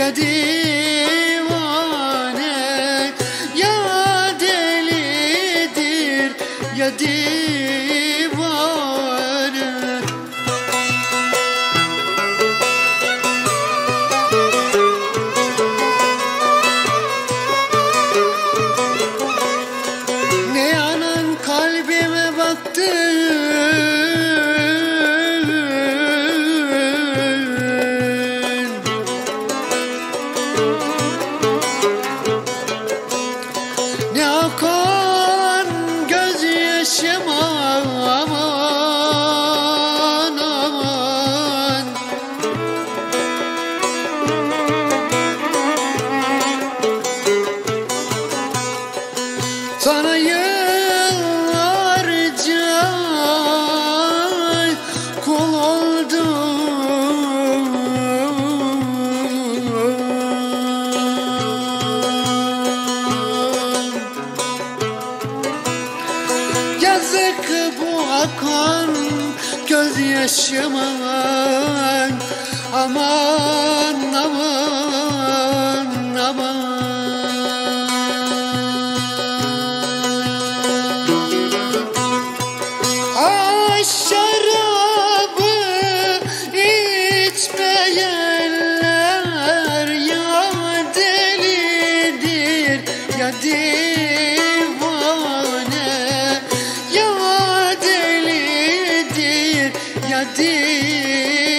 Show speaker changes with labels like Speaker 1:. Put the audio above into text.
Speaker 1: ya divane. Ya delidir ya divane Sana yıllarca kul oldum Yazık bu akan gözyaşıma. Aman aman divane Ya delidir ya delidir